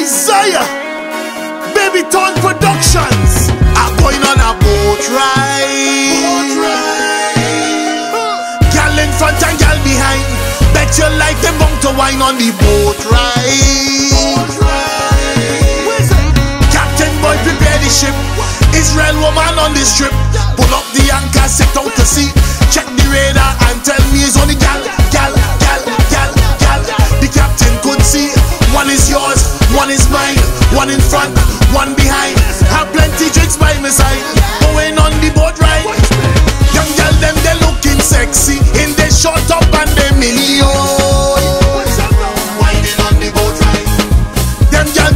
Isaiah, Baby Thorne Productions. I'm going on a boat ride. Gal in front and gal behind. Bet your life them bound to wine on the boat ride. Captain boy prepare the ship. Israel woman on this trip. Pull up the anchor, set out to sea.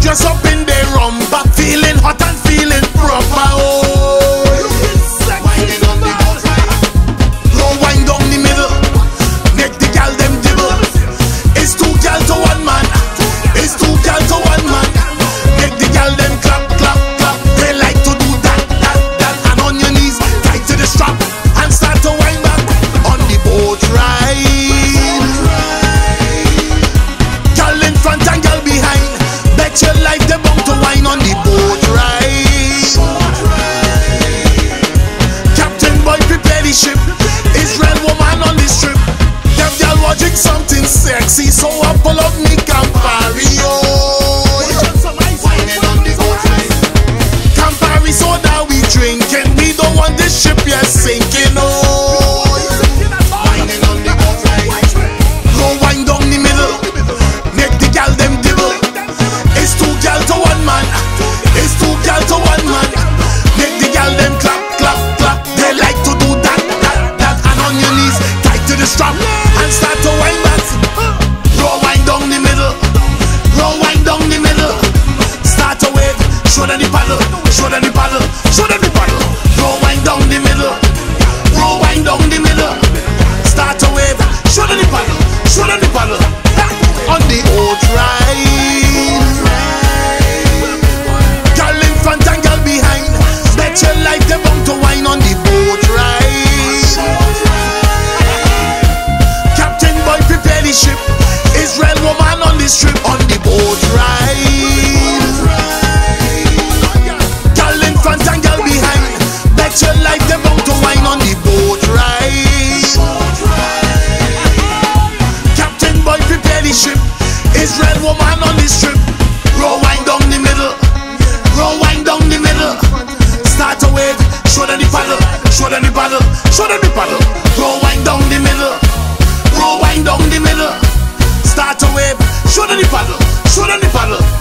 Dress up Bet your life they bound to wine on the boat ride. Captain boy prepare the ship. Israel woman on the strip. Them gal watching something sexy, so I pull up me Campari. Oh. Campari soda we drinking. We don't want this ship yet sinking. Wave. Show them woman on the strip. Roll wine down the middle. Roll wine down the middle. Start a wave. Show them the paddle. Show them the paddle. Show them the paddle. Roll wine down the middle. Roll wine down the middle. Start a wave. Show them the paddle. Show them the paddle.